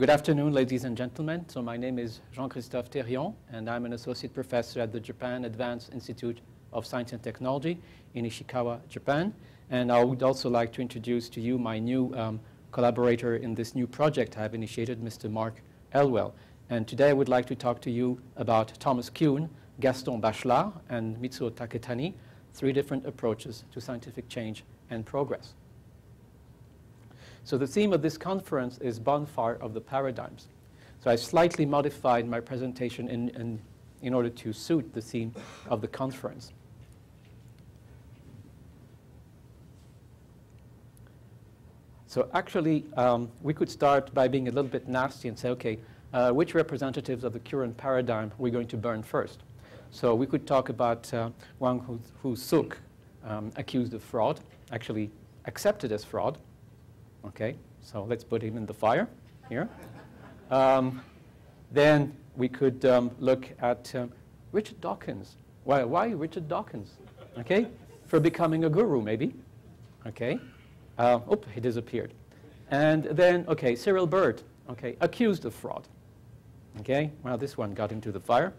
Good afternoon, ladies and gentlemen. So my name is Jean-Christophe Terrillon, and I'm an associate professor at the Japan Advanced Institute of Science and Technology in Ishikawa, Japan. And I would also like to introduce to you my new um, collaborator in this new project I've initiated, Mr. Mark Elwell. And today I would like to talk to you about Thomas Kuhn, Gaston Bachelard, and Mitsuo Taketani, three different approaches to scientific change and progress. So the theme of this conference is Bonfire of the Paradigms. So I slightly modified my presentation in, in, in order to suit the theme of the conference. So actually, um, we could start by being a little bit nasty and say, okay, uh, which representatives of the current paradigm we're going to burn first? So we could talk about uh, Hwang Woo, Suk, um, accused of fraud, actually accepted as fraud. Okay, so let's put him in the fire here. Um, then we could um, look at um, Richard Dawkins. Why, why Richard Dawkins? Okay, for becoming a guru, maybe. Okay, uh, oh, he disappeared. And then, okay, Cyril Burt, okay, accused of fraud. Okay, well, this one got into the fire.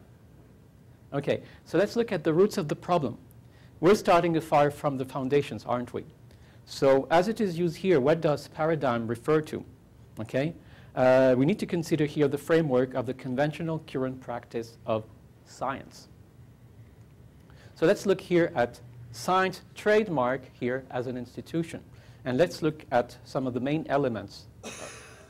Okay, so let's look at the roots of the problem. We're starting a fire from the foundations, aren't we? So as it is used here, what does paradigm refer to? Okay, uh, we need to consider here the framework of the conventional current practice of science. So let's look here at science trademark here as an institution. And let's look at some of the main elements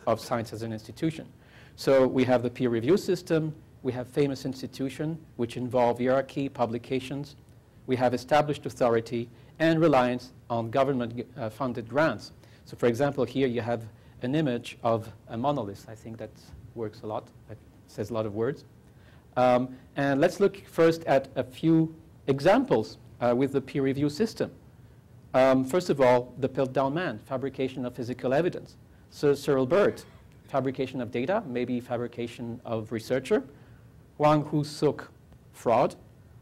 of science as an institution. So we have the peer review system, we have famous institution, which involve hierarchy, publications. We have established authority and reliance on government-funded uh, grants. So for example, here you have an image of a monolith. I think that works a lot. That says a lot of words. Um, and let's look first at a few examples uh, with the peer review system. Um, first of all, the Piltdown Man, fabrication of physical evidence. Sir Cyril Burt, fabrication of data, maybe fabrication of researcher. Hwang Woo Suk fraud,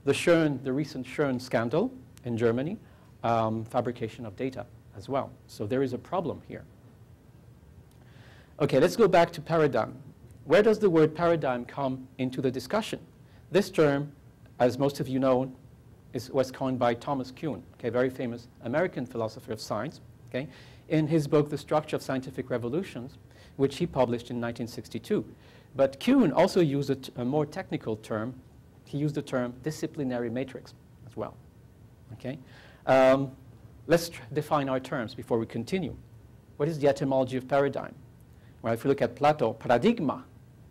the Schön, the recent Schön scandal in Germany, um, fabrication of data as well. So there is a problem here. Okay, let's go back to paradigm. Where does the word paradigm come into the discussion? This term, as most of you know, is, was coined by Thomas Kuhn, okay, very famous American philosopher of science, okay, in his book, The Structure of Scientific Revolutions, which he published in 1962. But Kuhn also used a, more technical term. He used the term disciplinary matrix as well. Okay? Um, let's define our terms before we continue. What is the etymology of paradigm? Well, if you look at Plato, paradigma,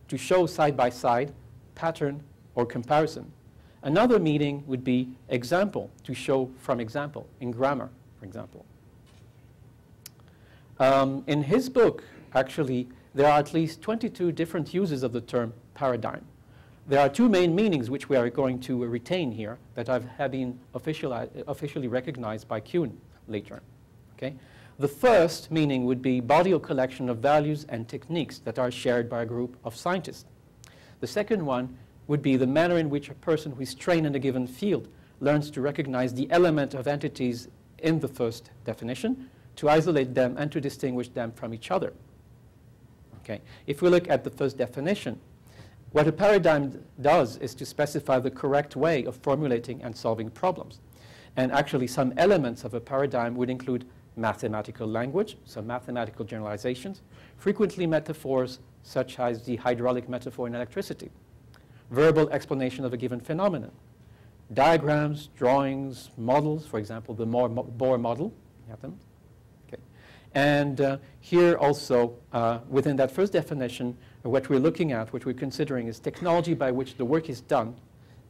to show side by side, pattern, or comparison. Another meaning would be example, to show from example, in grammar, for example. Um, in his book, actually, there are at least 22 different uses of the term paradigm. There are two main meanings which we are going to retain here that have been officially recognized by Kuhn later. Okay? The first meaning would be body or collection of values and techniques that are shared by a group of scientists. The second one would be the manner in which a person who is trained in a given field learns to recognize the element of entities in the first definition, to isolate them and to distinguish them from each other. Okay. If we look at the first definition, what a paradigm does is to specify the correct way of formulating and solving problems. And actually, some elements of a paradigm would include mathematical language, so mathematical generalizations, frequently metaphors such as the hydraulic metaphor in electricity, verbal explanation of a given phenomenon, diagrams, drawings, models, for example, the Bohr model, have them, and uh, here also, uh, within that first definition, what we're looking at, what we're considering is technology by which the work is done,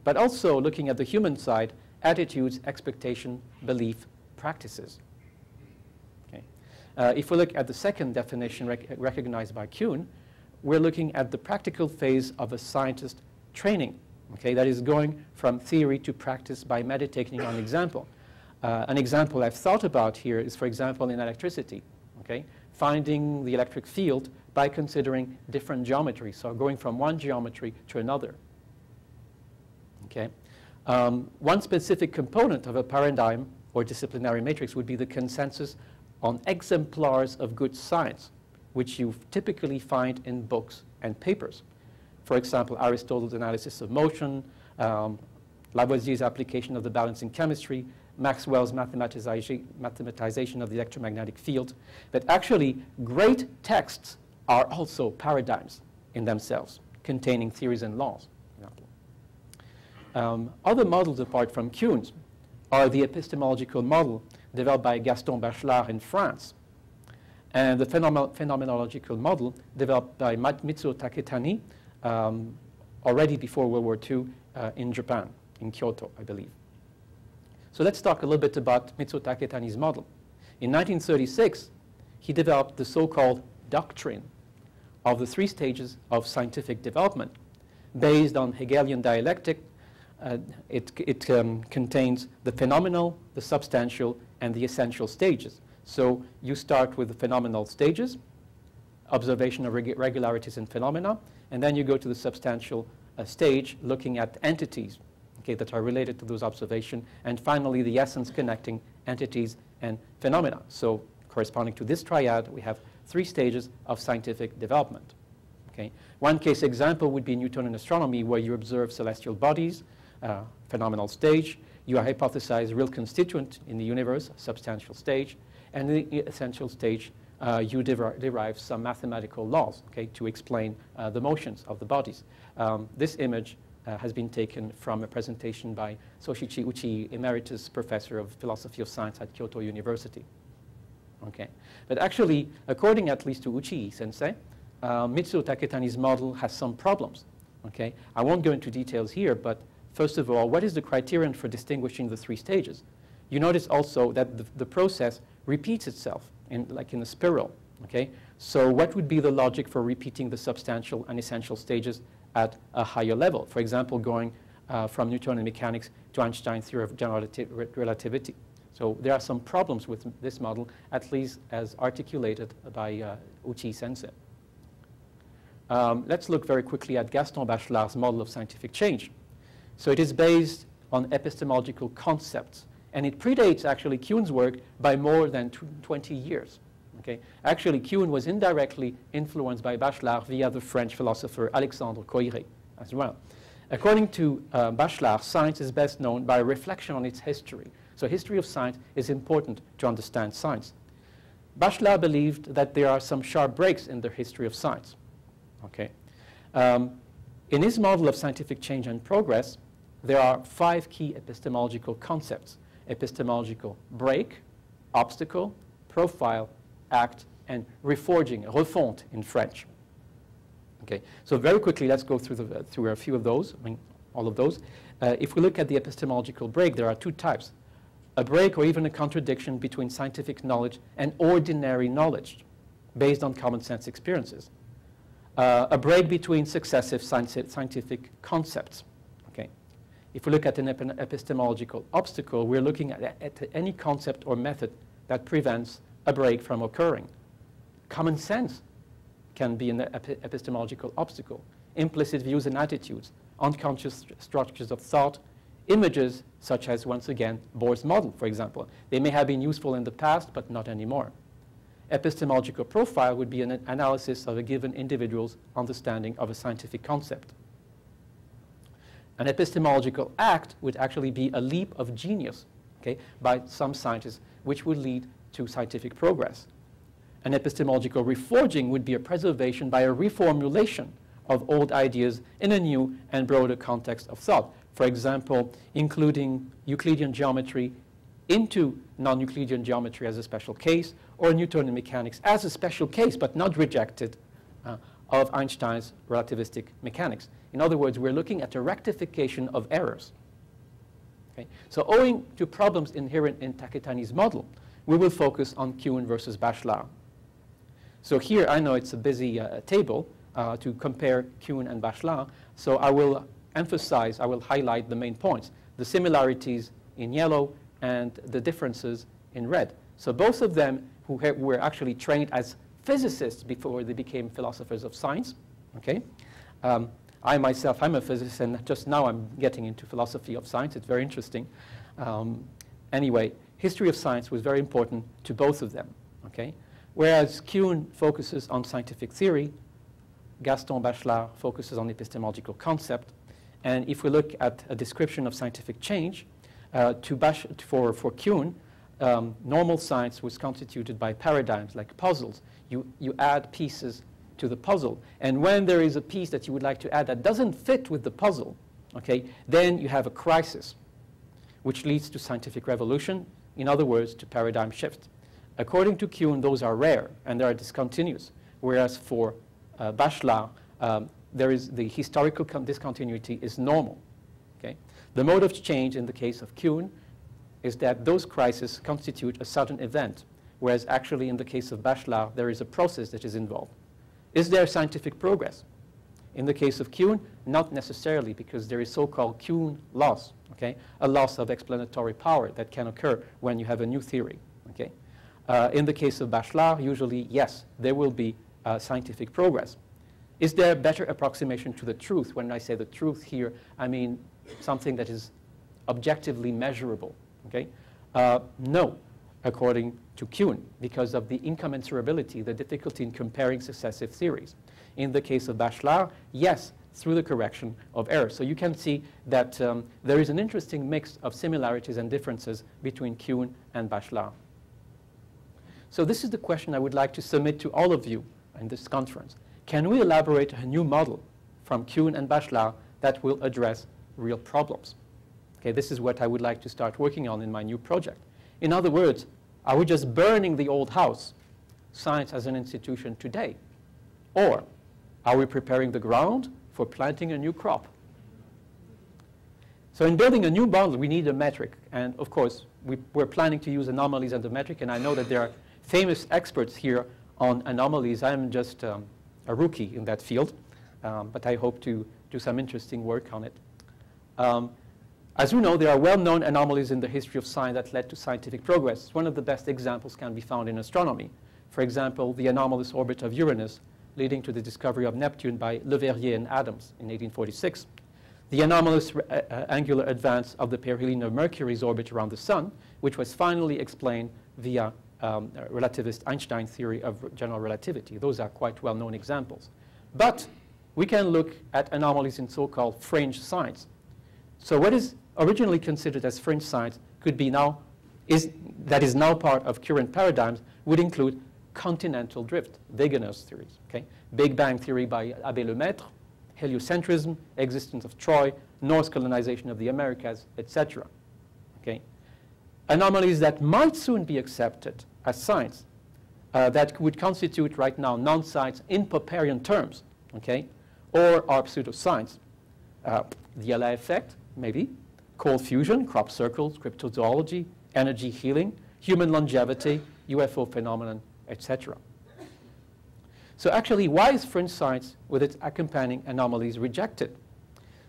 but also looking at the human side, attitudes, expectation, belief, practices. Okay. Uh, if we look at the second definition rec recognized by Kuhn, we're looking at the practical phase of a scientist training, okay, that is going from theory to practice by meditating on example. Uh, an example I've thought about here is, for example, in electricity, okay? Finding the electric field by considering different geometries, so going from one geometry to another, okay? Um, one specific component of a paradigm or disciplinary matrix would be the consensus on exemplars of good science. which you typically find in books and papers. For example, Aristotle's analysis of motion, um, Lavoisier's application of the balance in chemistry, Maxwell's mathematization of the electromagnetic field. But actually, great texts are also paradigms in themselves, containing theories and laws. Um, other models apart from Kuhn's are the epistemological model developed by Gaston Bachelard in France, and the phenomen phenomenological model developed by Mitsuo Taketani um, already before World War II uh, in Japan, in Kyoto, I believe. So let's talk a little bit about Mitsuo Taketani's model. In 1936, he developed the so-called doctrine of the three stages of scientific development based on Hegelian dialectic. Uh, it, it um, contains the phenomenal, the substantial, and the essential stages. So you start with the phenomenal stages, observation of reg regularities and phenomena, and then you go to the substantial uh, stage looking at entities okay, that are related to those observations, and finally the essence connecting entities and phenomena. So corresponding to this triad, we have three stages of scientific development. Okay? One case example would be Newtonian astronomy, where you observe celestial bodies, uh, phenomenal stage. You hypothesize real constituent in the universe, substantial stage. And in the essential stage, uh, you derive, some mathematical laws okay, to explain uh, the motions of the bodies. Um, this image uh, has been taken from a presentation by Soshichi Uchii, Emeritus Professor of Philosophy of Science at Kyoto University. Okay. But actually, according at least to Uchii sensei, uh, Mitsuo Taketani's model has some problems. Okay. I won't go into details here, but first of all, what is the criterion for distinguishing the three stages? You notice also that the, the process repeats itself, in, like in a spiral. Okay. So what would be the logic for repeating the substantial and essential stages at a higher level? For example, going uh, from Newtonian mechanics to Einstein's theory of general relativity. So there are some problems with this model, at least as articulated by uh, Uchii Sensei. Um, let's look very quickly at Gaston Bachelard's model of scientific change. So it is based on epistemological concepts, and it predates actually Kuhn's work by more than 20 years. Okay? Actually, Kuhn was indirectly influenced by Bachelard via the French philosopher Alexandre Koyré as well. According to uh, Bachelard, science is best known by reflection on its history. So history of science is important to understand science. Bachelard believed that there are some sharp breaks in the history of science. Okay. Um, in his model of scientific change and progress, there are five key epistemological concepts. Epistemological break, obstacle, profile, act, and reforging, refonte in French. Okay, so very quickly, let's go through, the, through a few of those, I mean, all of those. Uh, if we look at the epistemological break, there are two types a break or even a contradiction between scientific knowledge and ordinary knowledge based on common sense experiences. Uh, a break between successive scientific concepts. Okay. If we look at an epistemological obstacle, we're looking at, at any concept or method that prevents a break from occurring. Common sense can be an epistemological obstacle. Implicit views and attitudes, unconscious structures of thought, images such as, once again, Bohr's model, for example. They may have been useful in the past, but not anymore. Epistemological profile would be an analysis of a given individual's understanding of a scientific concept. An epistemological act would actually be a leap of genius okay, by some scientists, which would lead to scientific progress. An epistemological reforging would be a preservation by a reformulation of old ideas in a new and broader context of thought for example, including Euclidean geometry into non-Euclidean geometry as a special case, or Newtonian mechanics as a special case, but not rejected, uh, of Einstein's relativistic mechanics. In other words, we're looking at a rectification of errors. Okay? So owing to problems inherent in Taketani's model, we will focus on Kuhn versus Bachelard. So here, I know it's a busy uh, table uh, to compare Kuhn and Bachelard, so I will emphasize, I will highlight the main points, the similarities in yellow and the differences in red. So both of them who were actually trained as physicists before they became philosophers of science, okay? Um, I myself, I'm a physicist, and just now I'm getting into philosophy of science. It's very interesting. Um, anyway, history of science was very important to both of them, okay? Whereas Kuhn focuses on scientific theory, Gaston Bachelard focuses on epistemological concept. And if we look at a description of scientific change, uh, to Bach for, for Kuhn, um, normal science was constituted by paradigms like puzzles. You, you add pieces to the puzzle. And when there is a piece that you would like to add that doesn't fit with the puzzle, okay, then you have a crisis, which leads to scientific revolution, in other words, to paradigm shift. According to Kuhn, those are rare and they are discontinuous, whereas for uh, Bachelard, um, there is the historical discontinuity is normal. Okay? The mode of change in the case of Kuhn is that those crises constitute a sudden event, whereas actually in the case of Bachelard, there is a process that is involved. Is there scientific progress? In the case of Kuhn, not necessarily, because there is so-called Kuhn loss, okay? a loss of explanatory power that can occur when you have a new theory. Okay? Uh, in the case of Bachelard, usually, yes, there will be uh, scientific progress. Is there a better approximation to the truth? When I say the truth here, I mean something that is objectively measurable. Okay? Uh, no, according to Kuhn, because of the incommensurability, the difficulty in comparing successive theories. In the case of Bachelard, yes, through the correction of errors. So you can see that um, there is an interesting mix of similarities and differences between Kuhn and Bachelard. So this is the question I would like to submit to all of you in this conference. Can we elaborate a new model from Kuhn and Bachelard that will address real problems? Okay, this is what I would like to start working on in my new project. In other words, are we just burning the old house, science as an institution today? Or are we preparing the ground for planting a new crop? So in building a new model, we need a metric. And of course, we, are planning to use anomalies as a metric. And I know that there are famous experts here on anomalies. I'm just um, a rookie in that field. Um, but I hope to do some interesting work on it. Um, as you know, there are well-known anomalies in the history of science that led to scientific progress. One of the best examples can be found in astronomy. For example, the anomalous orbit of Uranus, leading to the discovery of Neptune by Leverrier and Adams in 1846. The anomalous uh, uh, angular advance of the perihelion of Mercury's orbit around the Sun, which was finally explained via um, relativist Einstein theory of general relativity. Those are quite well-known examples. But we can look at anomalies in so-called fringe science. So what is originally considered as fringe science could be now, is, that is now part of current paradigms, would include continental drift, Wegener's theories. Okay? Big Bang theory by Abbé Lemaître, heliocentrism, existence of Troy, Norse colonization of the Americas, etc. Okay? Anomalies that might soon be accepted as science, uh, that would constitute right now non-science in Popperian terms, okay? or are pseudoscience. Uh, the Allais effect, maybe, cold fusion, crop circles, cryptozoology, energy healing, human longevity, UFO phenomenon, etc. So actually, why is fringe science with its accompanying anomalies rejected?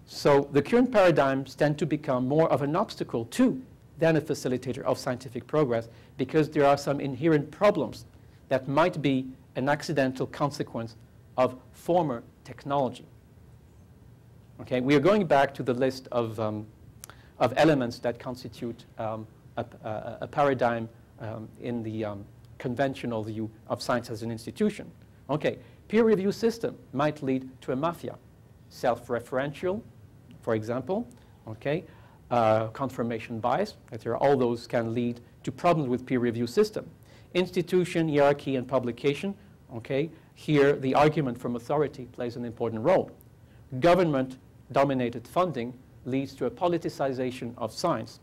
So the current paradigms tend to become more of an obstacle to than a facilitator of scientific progress because there are some inherent problems that might be an accidental consequence of former technology. Okay, we are going back to the list of um, of elements that constitute um, a, a, paradigm um, in the um, conventional view of science as an institution. Okay, peer review system might lead to a mafia. Self-referential, for example, okay, uh, confirmation bias, there all those can lead to problems with peer review system. Institution, hierarchy, and publication, okay, here the argument from authority plays an important role. Government-dominated funding leads to a politicization of science.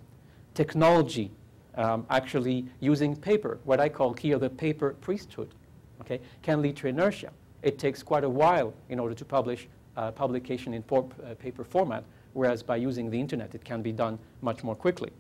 Technology, um, actually using paper, what I call here the paper priesthood, okay, can lead to inertia. It takes quite a while in order to publish uh, publication in uh, paper format, whereas by using the internet it can be done much more quickly.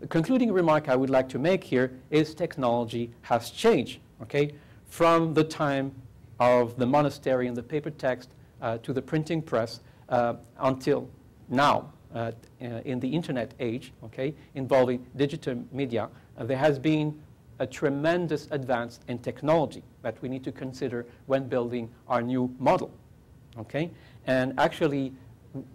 The concluding remark I would like to make here is technology has changed, okay, from the time of the monastery and the paper text uh, to the printing press uh, until now uh, in the internet age, okay, involving digital media, uh, there has been a tremendous advance in technology that we need to consider when building our new model. Okay? And actually,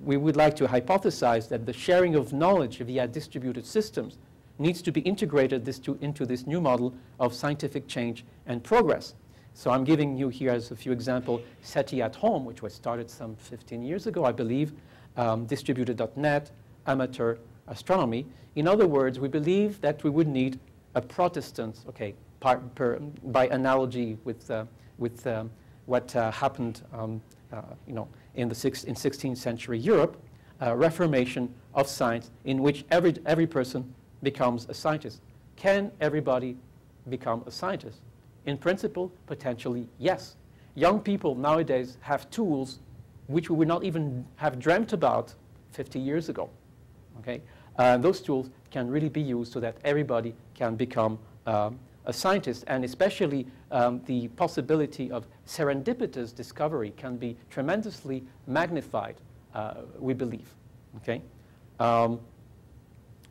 we would like to hypothesize that the sharing of knowledge via distributed systems needs to be integrated this to, into this new model of scientific change and progress. So I'm giving you here as a few examples SETI at Home, which was started some 15 years ago, I believe, um, distributed.net, amateur astronomy. In other words, we believe that we would need a Protestant, okay, par, per, by analogy with, uh, with um, what uh, happened um, uh, you know, in the six, in 16th century Europe, a reformation of science in which every, every person becomes a scientist. Can everybody become a scientist? In principle, potentially, yes. Young people nowadays have tools which we would not even have dreamt about 50 years ago. Okay? Uh, those tools can really be used so that everybody can become um, a scientist, and especially um, the possibility of serendipitous discovery can be tremendously magnified, uh, we believe. Okay? Um,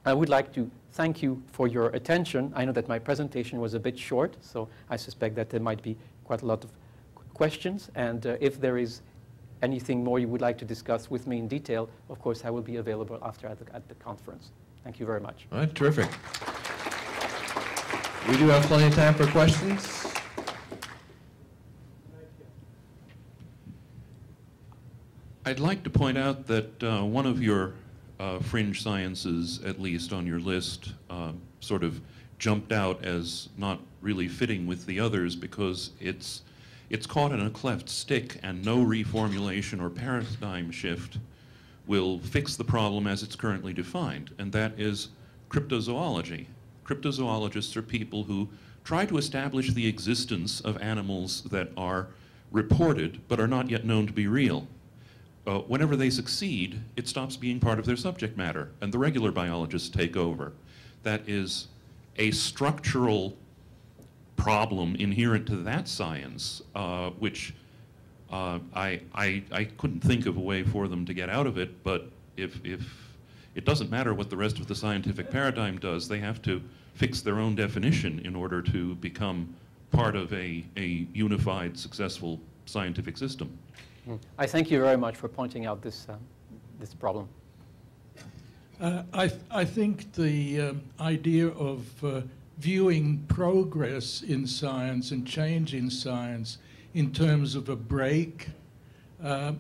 I would like to thank you for your attention. I know that my presentation was a bit short, so I suspect that there might be quite a lot of questions, and uh, if there is anything more you would like to discuss with me in detail, of course, I will be available after at the, at the conference. Thank you very much. All right, terrific. We do have plenty of time for questions. I'd like to point out that uh, one of your uh, fringe sciences, at least on your list, uh, sort of jumped out as not really fitting with the others because it's it's caught in a cleft stick and no reformulation or paradigm shift will fix the problem as it's currently defined, and that is cryptozoology. Cryptozoologists are people who try to establish the existence of animals that are reported but are not yet known to be real. Uh, whenever they succeed, it stops being part of their subject matter, and the regular biologists take over. That is a structural problem inherent to that science, uh, which uh, I, I, I couldn't think of a way for them to get out of it, but if, if it doesn't matter what the rest of the scientific paradigm does, they have to fix their own definition in order to become part of a, a unified, successful scientific system. I thank you very much for pointing out this, uh, this problem. Uh, I, th I think the um, idea of uh, viewing progress in science and change in science in terms of a break, uh,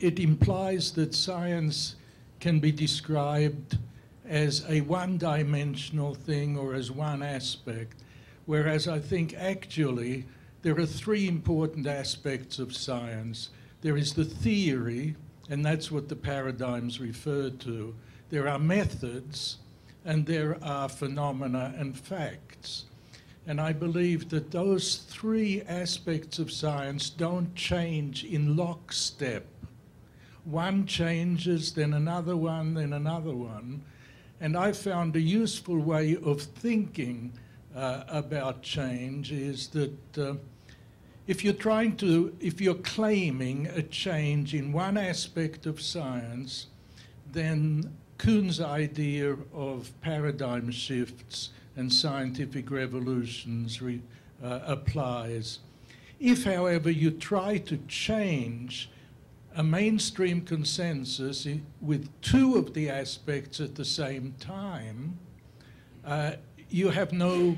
it implies that science can be described as a one-dimensional thing or as one aspect, whereas I think actually there are three important aspects of science. There is the theory, and that's what the paradigms refer to. There are methods, and there are phenomena and facts. And I believe that those three aspects of science don't change in lockstep. One changes, then another one, then another one. And I found a useful way of thinking uh, about change is that uh, if you're trying to, if you're claiming a change in one aspect of science, then Kuhn's idea of paradigm shifts and scientific revolutions re, uh, applies. If, however, you try to change a mainstream consensus with two of the aspects at the same time, uh, you have no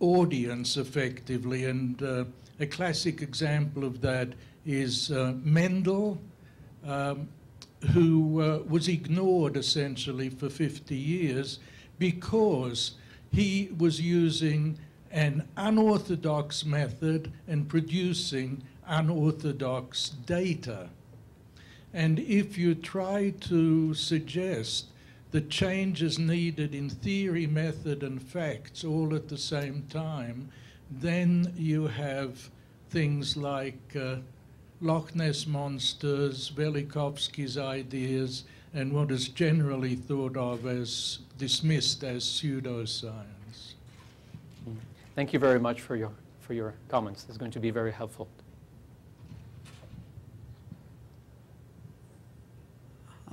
audience effectively. And uh, a classic example of that is uh, Mendel. Um, who uh, was ignored essentially for 50 years because he was using an unorthodox method and producing unorthodox data. And if you try to suggest that change is needed in theory, method, and facts all at the same time, then you have things like uh, Loch Ness monsters, Velikovsky's ideas, and what is generally thought of as dismissed as pseudoscience. Thank you very much for your, for your comments. It's going to be very helpful.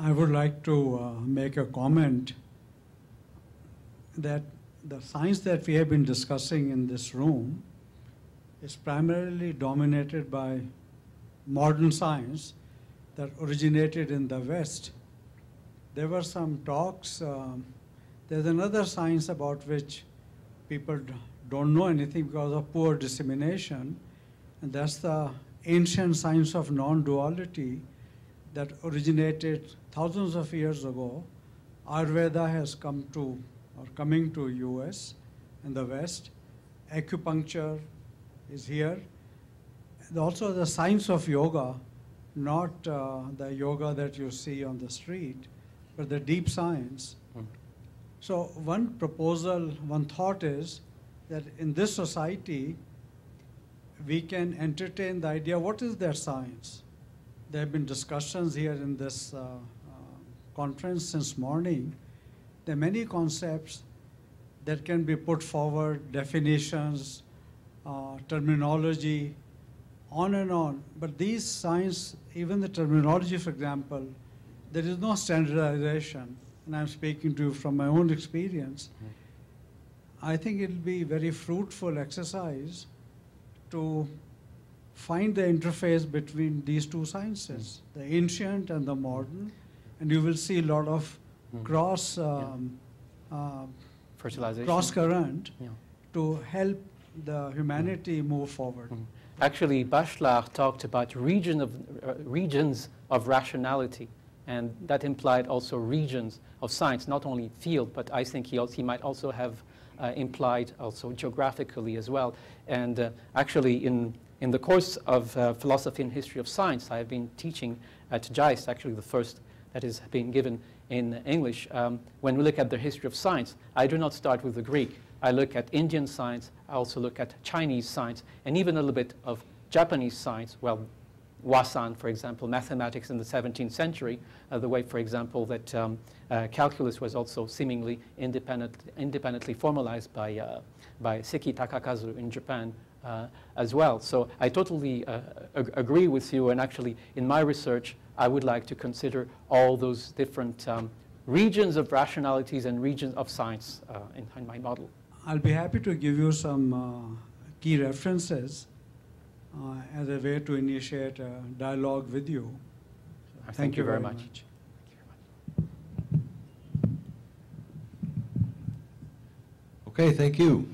I would like to uh, make a comment that the science that we have been discussing in this room is primarily dominated by modern science that originated in the West. There were some talks um, There's another science about which people don't know anything because of poor dissemination, and that's the ancient science of non-duality that originated thousands of years ago. Ayurveda has come to, or coming to US and the West. Acupuncture is here. And also the science of yoga, not uh, the yoga that you see on the street, but the deep science. Mm. So one proposal, one thought is that in this society, we can entertain the idea, what is their science? There have been discussions here in this uh, uh, conference since morning. There are many concepts that can be put forward, definitions, uh, terminology, on and on. But these science, even the terminology, for example, there is no standardization. And I'm speaking to you from my own experience. I think it'll be very fruitful exercise to find the interface between these two sciences, the ancient and the modern, and you will see a lot of Mm. cross um, uh, Fertilization. cross current Yeah. to help the humanity move forward. Mhm. Actually, Bachelard talked about region of, uh, regions of rationality, and that implied also regions of science, not only field, but I think he, also, he might also have uh, implied also geographically as well. And uh, actually, in, in the course of uh, philosophy and history of science, I have been teaching at JAIST, actually the first that is being given in English. Um, when we look at the history of science, I do not start with the Greek. I look at Indian science, I also look at Chinese science, and even a little bit of Japanese science. Well, Wasan, for example, mathematics in the 17th century, uh, the way, for example, that um, uh, calculus was also seemingly independent, independently formalized by, uh, by Seki Takakazu in Japan uh, as well. So I totally uh, ag- agree with you, and actually, in my research, I would like to consider all those different um, regions of rationalities and regions of science uh, in, in my model. I'll be happy to give you some uh, key references uh, as a way to initiate a dialogue with you. Uh, thank you very much. Okay, thank you.